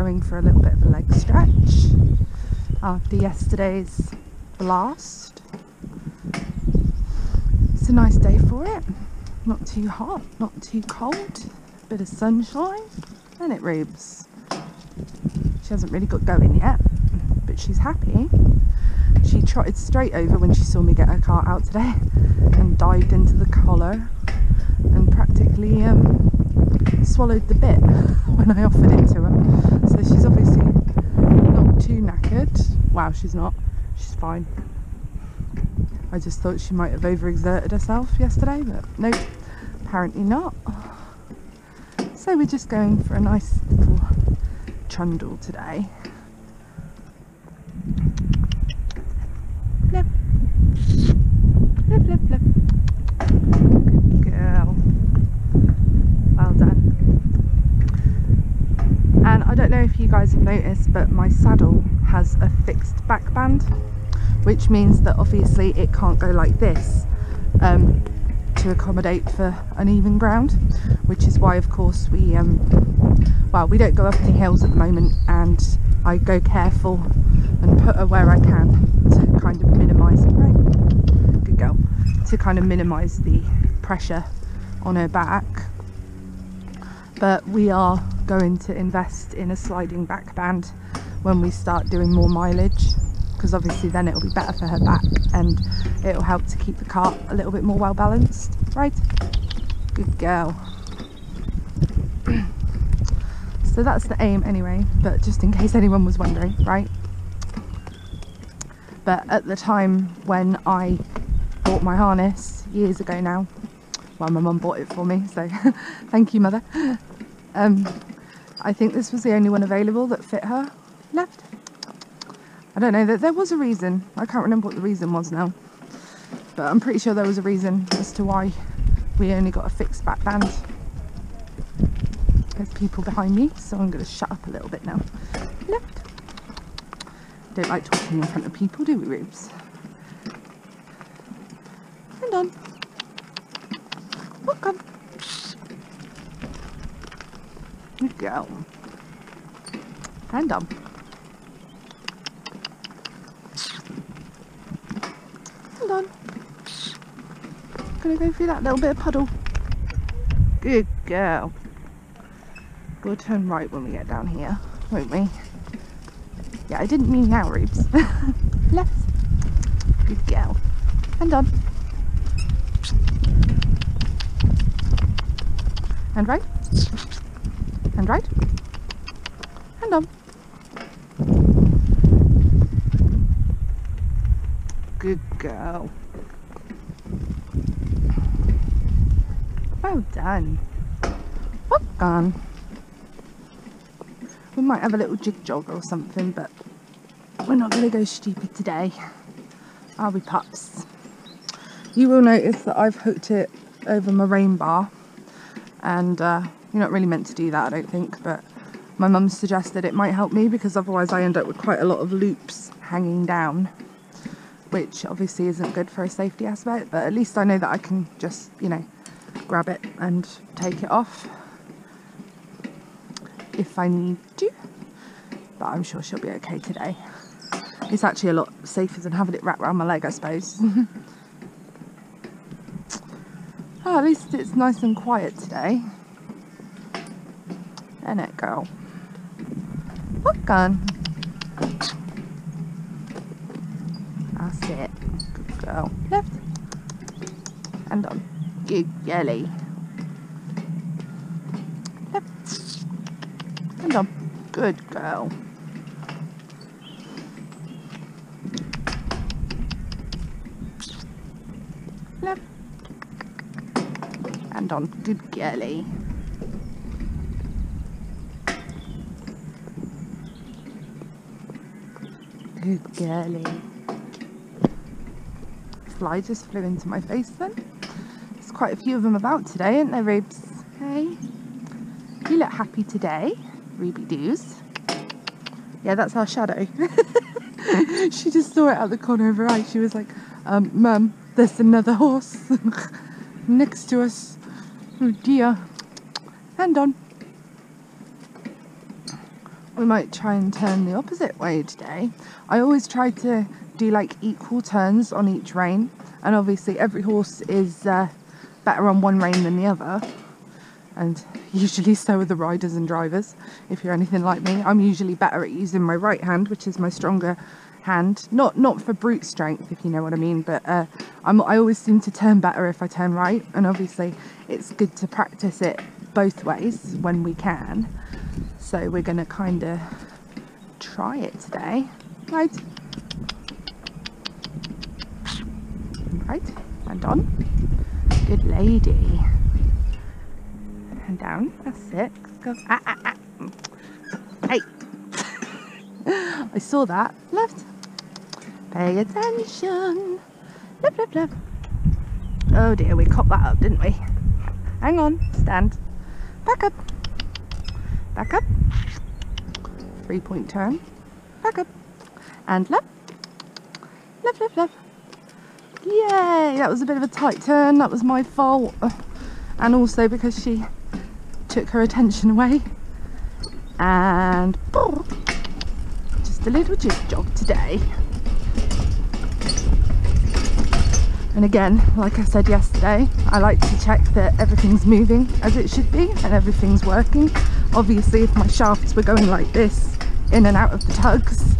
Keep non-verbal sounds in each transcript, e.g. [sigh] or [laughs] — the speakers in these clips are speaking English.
going for a little bit of a leg stretch after yesterday's blast. It's a nice day for it. Not too hot, not too cold. Bit of sunshine and it rubes. She hasn't really got going yet, but she's happy. She trotted straight over when she saw me get her cart out today and dived into the collar and practically um, swallowed the bit [laughs] when I offered it to her. So she's obviously not too knackered. Wow, she's not. She's fine. I just thought she might have overexerted herself yesterday, but nope, apparently not. So we're just going for a nice little trundle today. Flip. Flip, flip, flip. Good girl. Well done. And I don't know if you guys have noticed, but my saddle has a fixed back band, which means that obviously it can't go like this. Um, to accommodate for uneven ground which is why of course we um well we don't go up any hills at the moment and I go careful and put her where I can to kind of minimize right good girl to kind of minimize the pressure on her back but we are going to invest in a sliding back band when we start doing more mileage because obviously then it'll be better for her back and it'll help to keep the cart a little bit more well balanced. Right? Good girl. [clears throat] So that's the aim anyway but just in case anyone was wondering right? But at the time when I bought my harness years ago now well my mum bought it for me so [laughs] thank you mother. Um, I think this was the only one available that fit her left I don't know, that there was a reason. I can't remember what the reason was now. But I'm pretty sure there was a reason as to why we only got a fixed back band. There's people behind me, so I'm going to shut up a little bit now. Left. Don't like talking in front of people, do we, Rubes? And on. On. Good girl. And on. Hold on. Gonna go through that little bit of puddle. Good girl. We'll turn right when we get down here, won't we? Yeah, I didn't mean now, Rubes. [laughs] Left. Good girl. And on. And right. And right. And on. Good girl. Well done. Walk on. We might have a little jig jog or something, but we're not going to go stupid today. Are we, pups? You will notice that I've hooked it over my rein bar, and uh, you're not really meant to do that, I don't think, but my mum suggested it might help me because otherwise I end up with quite a lot of loops hanging down which obviously isn't good for a safety aspect, but at least I know that I can just, you know, grab it and take it off if I need to. But I'm sure she'll be okay today. It's actually a lot safer than having it wrapped around my leg, I suppose. [laughs] oh, at least it's nice and quiet today. And it, girl. what on. That's it. Good girl. Left. And on. Good yelly. Left. And on. Good girl. Left. And on. Good girly. Good girly fly just flew into my face then. Quite a few of them about today, aren't there, Ribs? Hey? You look happy today, Ruby Doos. Yeah, that's our shadow. [laughs] she just saw it out the corner of her eye. She was like, um, Mum, there's another horse [laughs] next to us. Oh dear. Hand on. We might try and turn the opposite way today. I always try to do like equal turns on each rein and obviously every horse is uh, better on one rein than the other. And usually so are the riders and drivers if you're anything like me. I'm usually better at using my right hand which is my stronger hand. Not not for brute strength if you know what I mean but uh, i always seem to turn better if I turn right. And obviously it's good to practice it both ways when we can. So we're gonna kind of try it today. Right. Right. And on good lady. And down that's it. Go ah, ah, ah. hey. [laughs] I saw that. Left. Pay attention. Left left left. Oh dear we copped that up didn't we? Hang on stand. Back up. Back up. Three point turn. Back up. And left. Left left left Yay, that was a bit of a tight turn, that was my fault. And also because she took her attention away. And just a little jig jog today. And again, like I said yesterday, I like to check that everything's moving as it should be and everything's working. Obviously, if my shafts were going like this, in and out of the tugs,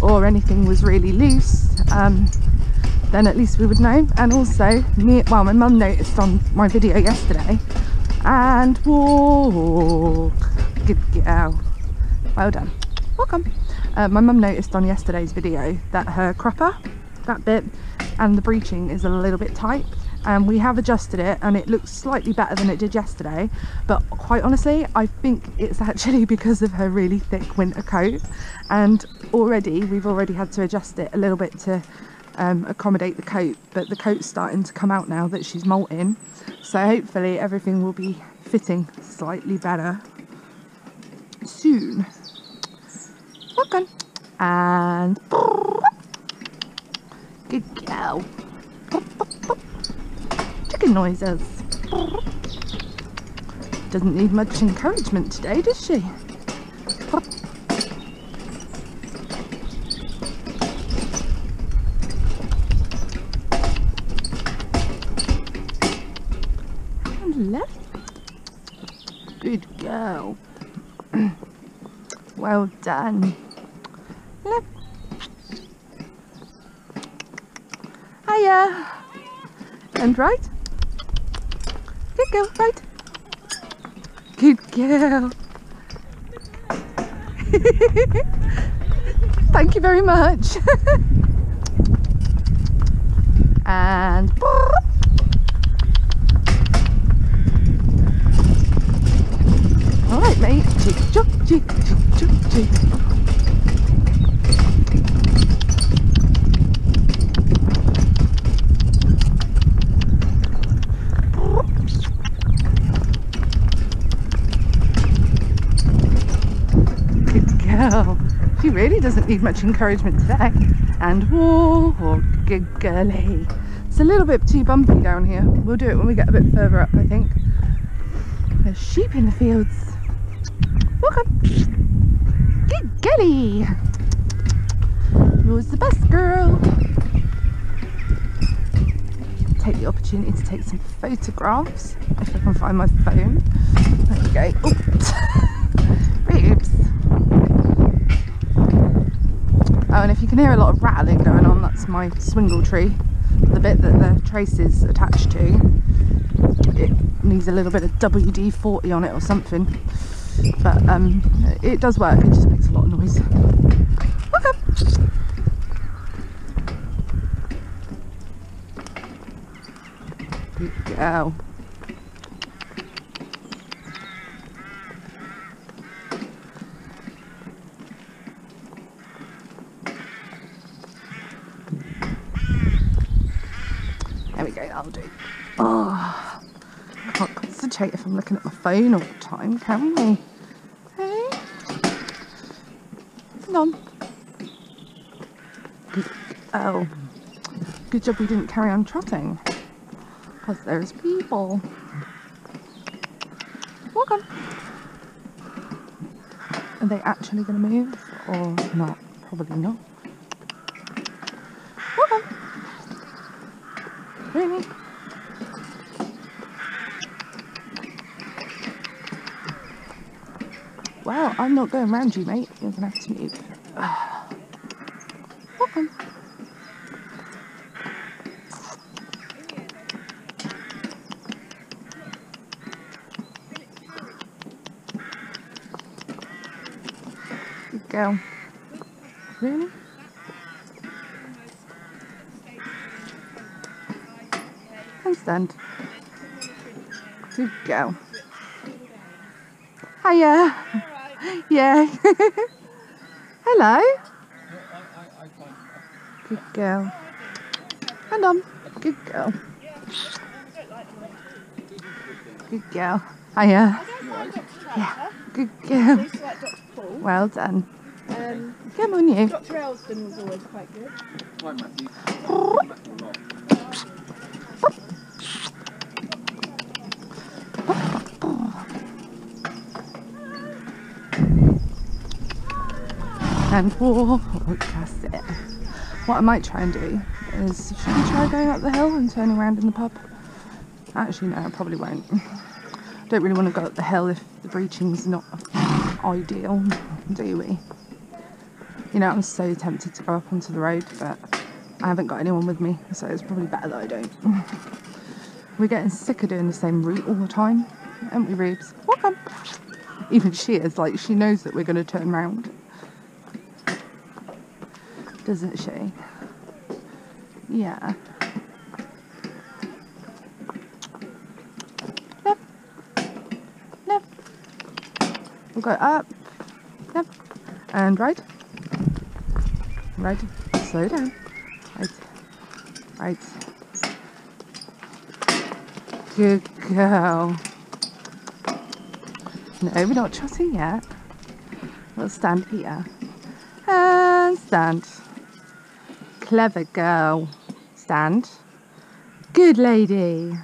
or anything was really loose, um, then at least we would know. And also me well my mum noticed on my video yesterday and walk. Good girl well done. Welcome. Uh, my mum noticed on yesterday's video that her crupper that bit and the breeching is a little bit tight and we have adjusted it and it looks slightly better than it did yesterday. But quite honestly I think it's [laughs] actually because of her really thick winter coat. And already we've already had to adjust it a little bit to um, accommodate the coat but the coat's starting to come out now that she's molting. So hopefully everything will be fitting slightly better soon. Welcome and good girl. Chicken noises. Doesn't need much encouragement today does she go. well done. Look. Hiya. And right. Good girl, right. Good girl. [laughs] Thank you very much. [laughs] and mate. Jog, jig, jig, jig, jig. Good girl. She really doesn't need much encouragement today. And whoa, oh, good girly. It's a little bit too bumpy down here. We'll do it when we get a bit further up, I think. There's sheep in the fields. Welcome. Good. You're the best girl. Take the opportunity to take some photographs if I can find my phone. There we go. Oops. Oh, and if you can hear a lot of rattling going on, that's my swingle tree. The bit that the trace is attached to. It needs a little bit of WD-40 on it or something but um, it does work, it just makes a lot of noise. Girl. There we go, that'll do. Oh, can't concentrate if I'm looking at my phone all the time, can we? Hey? Come on. Good. Oh. Good job we didn't carry on trotting. Because there's people. On. Are they actually going to move or not? Probably not. On. Really? Well, I'm not going round you, mate. You're going to have to move. [sighs] On. [laughs] Good girl. Really? Handstand. Good girl. Hiya. Yeah. Hello. Good girl. Hand on. Good girl. Good girl. Hiya. Yeah. Good girl. Used to like Dr. Paul. Well done. Um, Come on, you. Dr. Elston was always quite good. and walk past it. What I might try and do is, should we try going up the hill and turning around in the pub? Actually, no, I probably won't. Don't really want to go up the hill if the breeching's not ideal, do we? You know, I'm so tempted to go up onto the road, but I haven't got anyone with me, so it's probably better that I don't. [laughs] We're getting sick of doing the same route all the time, aren't we, Rubes? Welcome. Even she is like, she knows that we're going to turn round doesn't she? Yeah. Left. Left. We'll go up. Left. And right. Right. Slow down. Right. Right. Good girl. No, we're not trotting yet. We'll stand here. And stand. Clever girl. Stand. Good lady.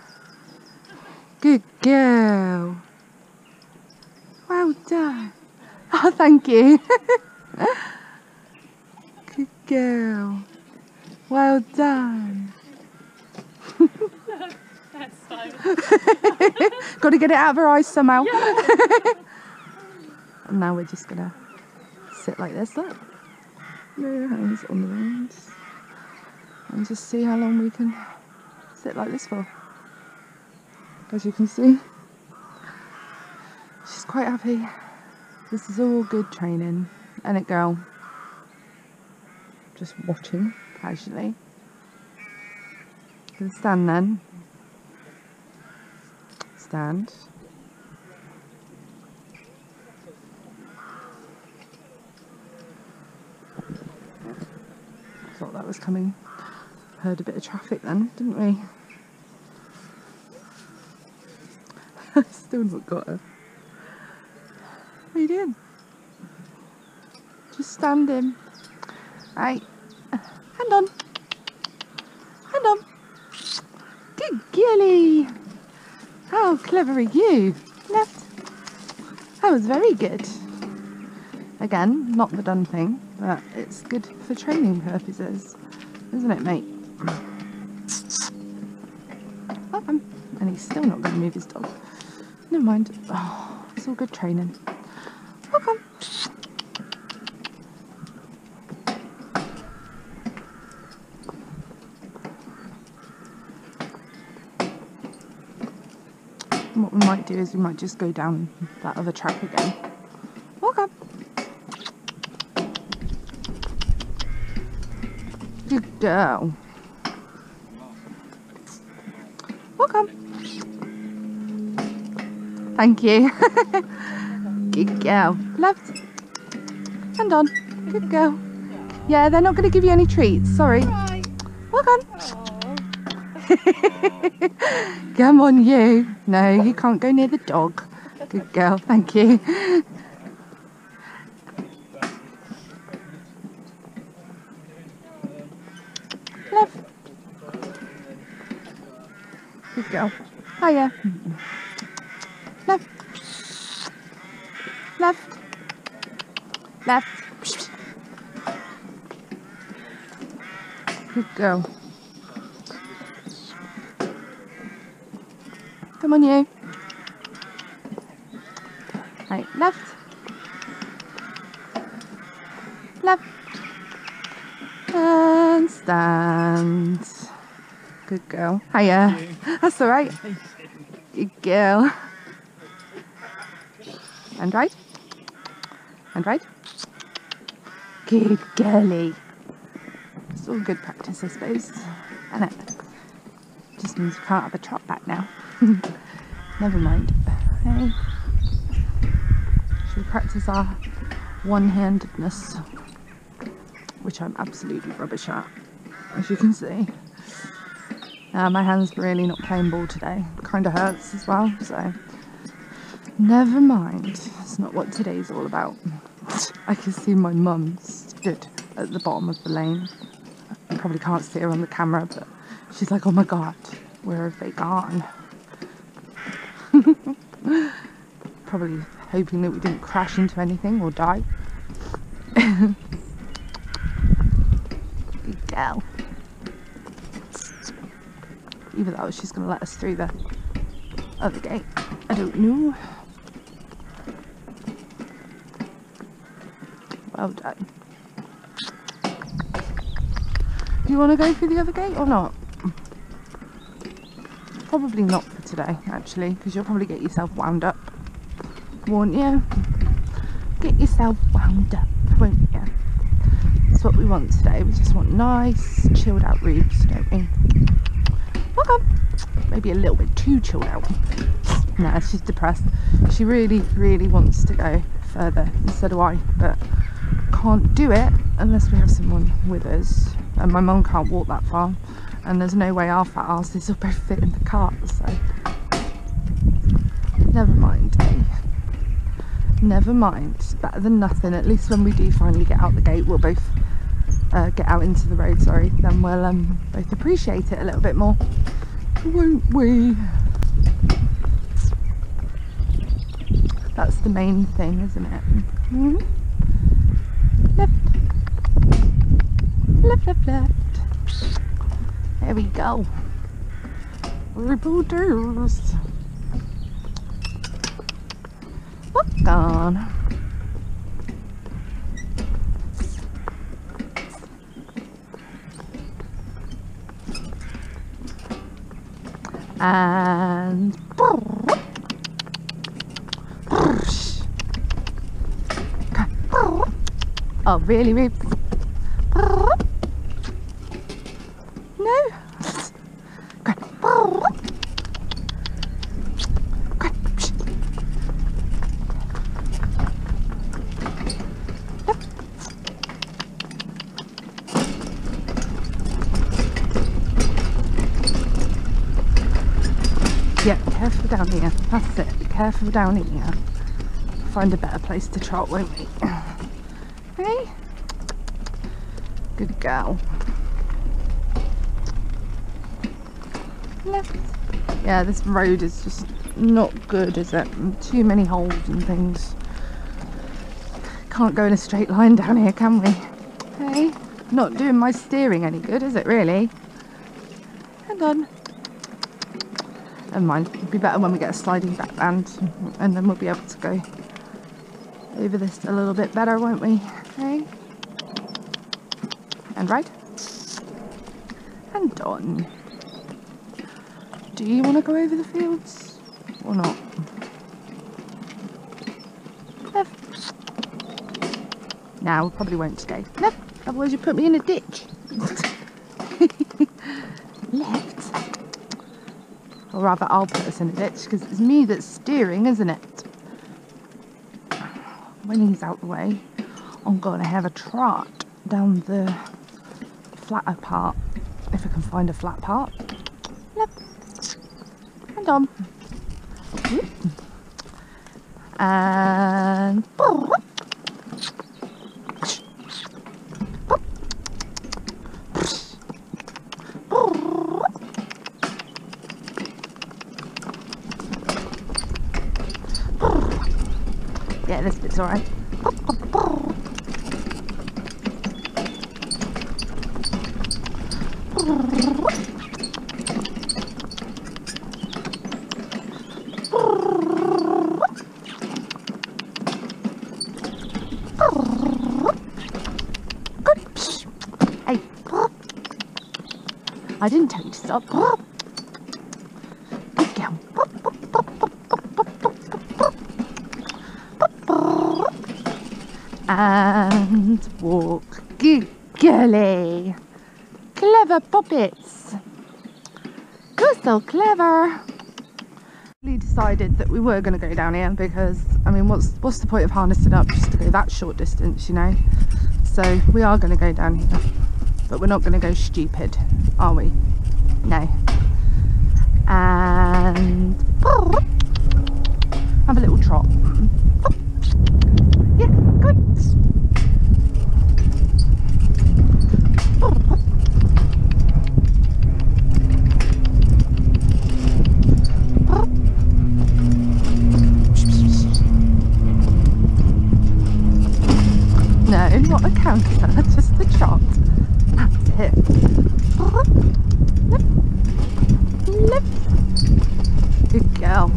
Good girl. Well done. [laughs] Oh, thank you. [laughs] Girl. Well done. [laughs] Got to get it out of her eyes somehow. and [laughs] now we're just gonna sit like this. Look. Your hands on the reins and just see how long we can sit like this for. As you can see, she's quite happy. This is all good training, and it girl. Just watching casually. Can stand then. Stand. Thought that was coming. Heard a bit of traffic then, didn't we? [laughs] Still not got her. What are you doing? Just standing. Right. Hand on. Hand on. Good gilly. How clever are you? Left. That was very good. Again, not the done thing, but it's good for training purposes, isn't it, mate? Welcome. And he's still not going to move his dog. Never mind. Oh, it's all good training. Welcome. Might do is we might just go down that other track again. Welcome. Good girl. Welcome. Thank you. [laughs] Good girl. Left. Hand on. Good girl. Yeah, they're not going to give you any treats. Sorry. Come on, you. No, you can't go near the dog. Good girl, thank you. Love. Good girl. Hiya. Left. Left. Left. Good girl. Come on, you. Right, left. Left. And stand. Good girl. Hiya. That's all right. Good girl. And right. And right. Good girly. It's all good practice, I suppose. And it just means we can't have trot back now. [laughs] Never mind. Should we practice our one-handedness? Which I'm absolutely rubbish at, as you can see. Uh, my hand's really not playing ball today. Kind of hurts as well, so never mind. It's not what today's all about. [laughs] I can see my mum stood at the bottom of the lane. I probably can't see her on the camera, but she's like, oh my god, where have they gone? Probably hoping that we didn't crash into anything or die. [laughs] Good girl. That or she's going to let us through the other gate. I don't know. Well done. Do you want to go through the other gate or not? Probably not for today, actually, because you'll probably get yourself wound up, won't you? Get yourself wound up, won't you? That's what we want today. We just want nice, chilled out roofs, don't we? Welcome. Maybe a little bit too chilled out. Nah, she's depressed. She really, really wants to go further, and so do I, but can't do it unless we have someone with us. And my mum can't walk that far, and there's no way our fat asses will both fit in the cart, so never mind. Eh? Never mind. Better than nothing. At least when we do finally get out the gate, we'll both uh, get out into the road. Sorry, then we'll um, both appreciate it a little bit more, won't we? That's the main thing, isn't it? Mm -hmm. Left. Left, left, left. There we go. Reporters. Walk on. And [laughs] Oh, really, really? No? Yeah, careful down here. That's Careful down here. Find a better place to trot, won't we? [coughs] Hey? Good girl. Left. Yeah, this road is just not good, is it? Too many holes and things. Can't go in a straight line down here, can we? Hey? Not doing my steering any good, is it really? Hang on. Never mind. It'll be better when we get a sliding back band and then we'll be able to go over this a little bit better, won't we? Okay. And right. And done. Do you want to go over the fields or not? We probably won't today. Left. Otherwise you put me in a ditch. Left. Or rather, I'll put us in a ditch because it's me that's steering, isn't it? when he's out the way, I'm going to have a trot down the flatter part, if I can find a flat part. left. And on. And. Yeah, this bit's alright. Hey. I didn't tell you to stop. Good girl. And walk. Good girly. Clever puppets. You're so clever. We decided that we were going to go down here because, I mean, what's what's the point of harnessing up just to go that short distance, you know? So we are going to go down here, but we're not going to go stupid, are we? No. And have a little trot. Yeah, good. Counter, just the trot. That's it. Lip. Lip. Good girl.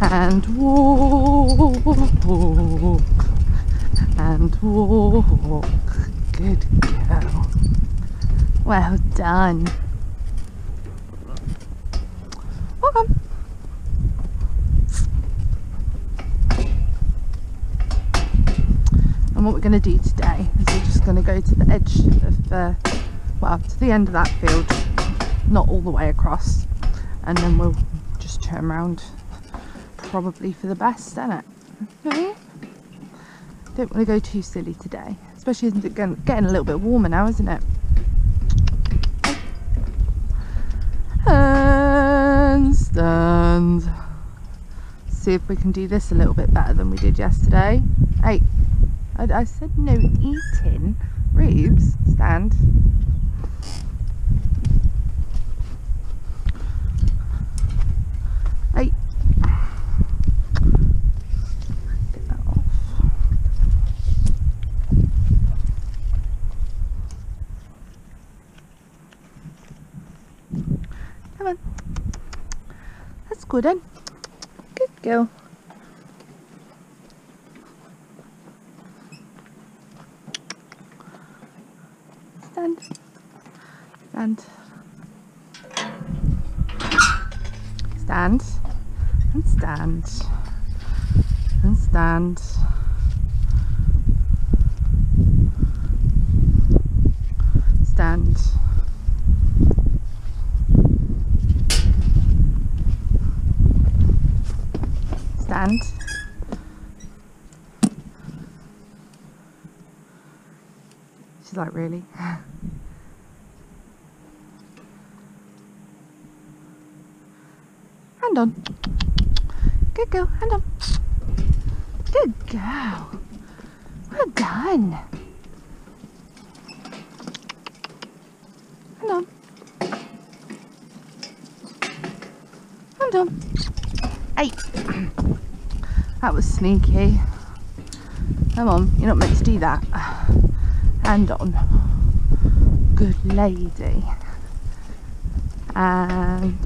And walk and walk. Good girl. Well done. Welcome. And what we're going to do today is we're just going to go to the edge of the, well, to the end of that field, not all the way across, and then we'll just turn around probably for the best, isn't it? Okay. Don't want to go too silly today, especially it's getting getting a little bit warmer now, isn't it? And stand. See if we can do this a little bit better than we did yesterday. Hey, I, I said no eating. Rubes, stand. Good then. Good girl. Stand. Stand. Stand. And stand. And. Stand. Stand. She's like, really? Hand on. Good girl, hand on. Good girl. Well done. Hand on. Hand on. Hey. That was sneaky. Come on, you're not meant to do that. Hand on. Good lady. And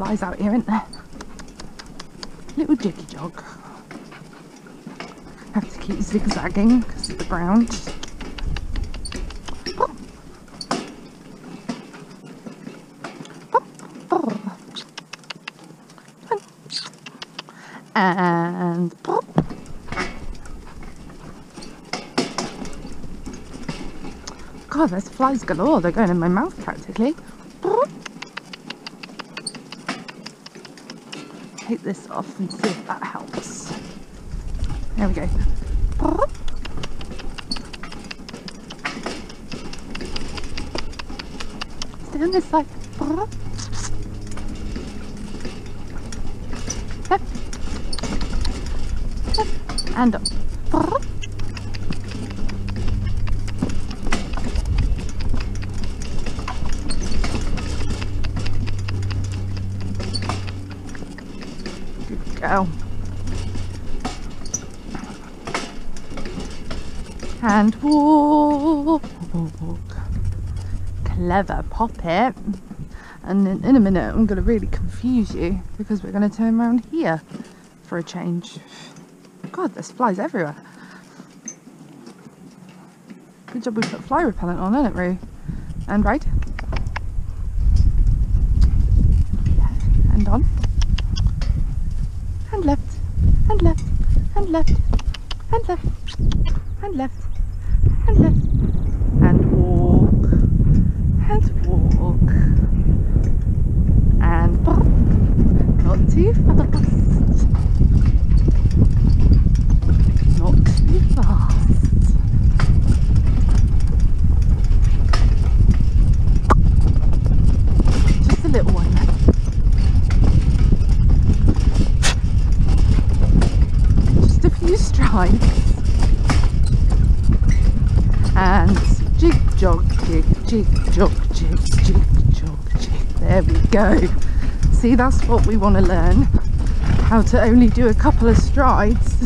flies out here, isn't there? Little jiggy jog. Have to keep zigzagging because of the ground. And pop. God, there's flies galore. They're going in my mouth practically. Take this off and see if that helps. There we go. Stay on this side. And up. Good girl. And walk. Clever it. And in, in a minute, I'm going to really confuse you because we're going to turn around here for a change. God, there's flies everywhere. Good job we put fly repellent on, isn't it, Roo? And right. And on. And left. And left. And left. And left. And left. And left. And walk. And walk. And pop. Not too fast. Not too fast. Just a little one. Just a few strides. And jig jog jig jig jog jig jig jog jig. There we go. See that's what we want to learn. How to only do a couple of strides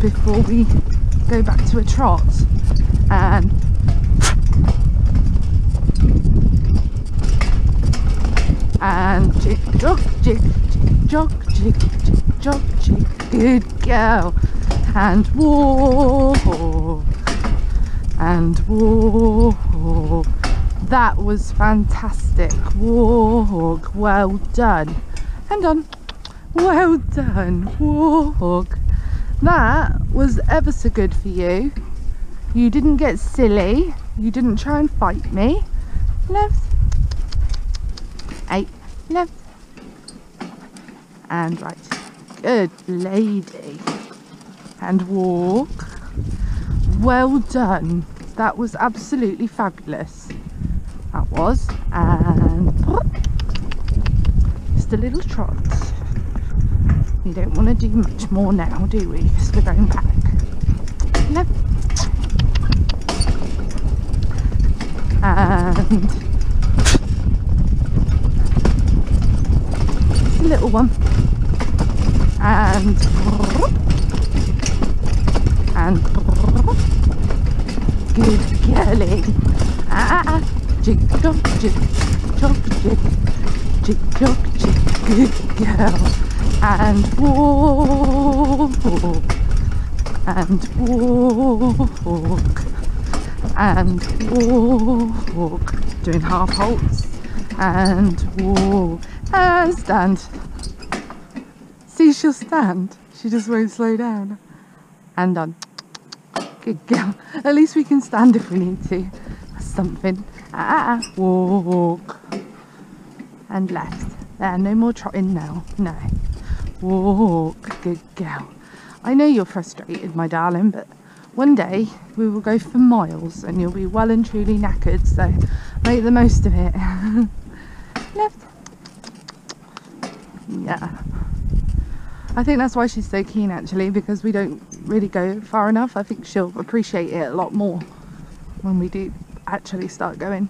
before we go back to a trot. And and jig jog jig jog jig jog jig. Good girl. And walk and walk. That was fantastic. Walk. Well done. And on. Well done. Walk. That was ever so good for you. You didn't get silly. You didn't try and fight me. Left. Eight. Left. And right. Good lady. And walk. Well done. That was absolutely fabulous. That was. And just a little trot. We don't want to do much more now, do we? Because we're going back. Left. And just a little one. And and good ah, ah. Jig jog jig jog jig jig jog jig. Good girl. And walk and walk and walk. Doing half halts and walk and stand. See, she'll stand. She just won't slow down. And on. Good girl. At least we can stand if we need to. Something. Ah, ah, ah. Walk. And left. There, no more trotting now. No. Walk. Good girl. I know you're frustrated, my darling, but one day we will go for miles and you'll be well and truly knackered, so make the most of it. [laughs] left. Yeah. I think that's why she's so keen actually because we don't really go far enough. I think she'll appreciate it a lot more when we do actually start going.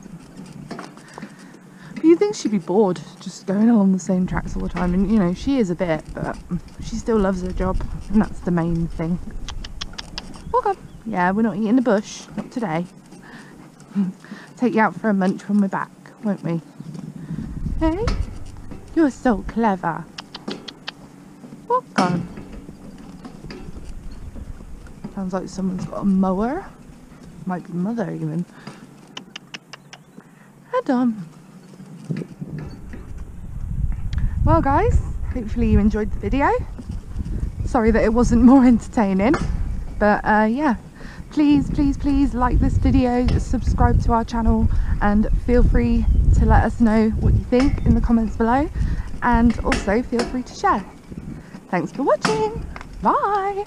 But you think she'd be bored just going along the same tracks all the time and you know she is a bit but she still loves her job and that's the main thing. Okay. Yeah, we're not eating the bush, not today. [laughs] Take you out for a munch when we're back, won't we? Hey? You're so clever. Walk on. Sounds like someone's got a mower. Might be mother even. On. Well guys, hopefully you enjoyed the video. Sorry that it wasn't [laughs] more entertaining, but uh, yeah. Please, please, please like this video, subscribe to our channel, and feel free to let us know what you think in the comments below. And also feel free to share. Thanks for watching. Bye.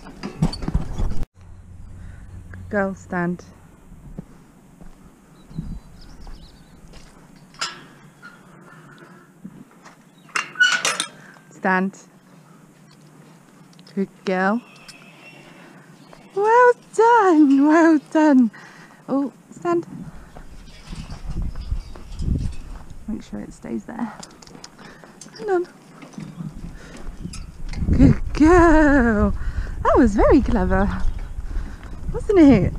Girl stand. Stand. Good girl. Well done, well done. Oh, stand. Make sure it stays there. Hang on. Good girl. That was very clever, wasn't it?